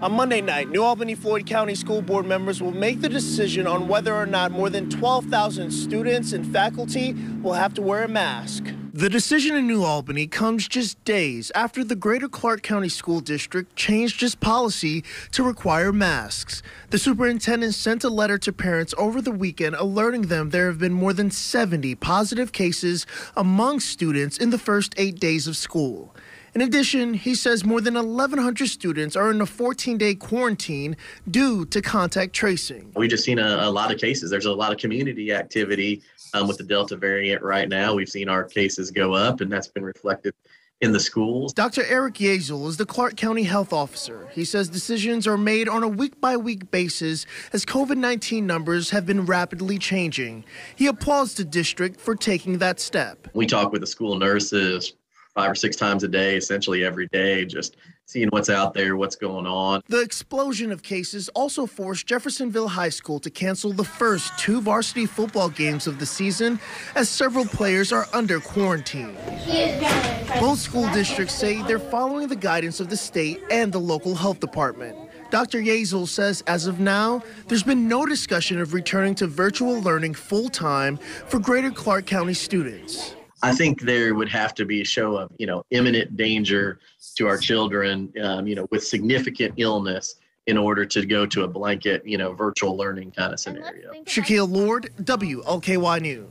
On Monday night, New Albany Floyd County School Board members will make the decision on whether or not more than 12,000 students and faculty will have to wear a mask. The decision in New Albany comes just days after the Greater Clark County School District changed its policy to require masks. The superintendent sent a letter to parents over the weekend alerting them there have been more than 70 positive cases among students in the first eight days of school. In addition, he says more than 1,100 students are in a 14 day quarantine due to contact tracing. We've just seen a, a lot of cases. There's a lot of community activity um, with the Delta variant right now. We've seen our cases go up, and that's been reflected in the schools. Dr. Eric Yazel is the Clark County Health Officer. He says decisions are made on a week by week basis as COVID 19 numbers have been rapidly changing. He applauds the district for taking that step. We talk with the school nurses, five or six times a day, essentially every day, just seeing what's out there, what's going on. The explosion of cases also forced Jeffersonville High School to cancel the first two varsity football games of the season as several players are under quarantine. Both school districts say they're following the guidance of the state and the local health department. Dr. Yazel says as of now, there's been no discussion of returning to virtual learning full time for Greater Clark County students. I think there would have to be a show of, you know, imminent danger to our children, um, you know, with significant illness in order to go to a blanket, you know, virtual learning kind of scenario. Shaquille Lord, WLKY News.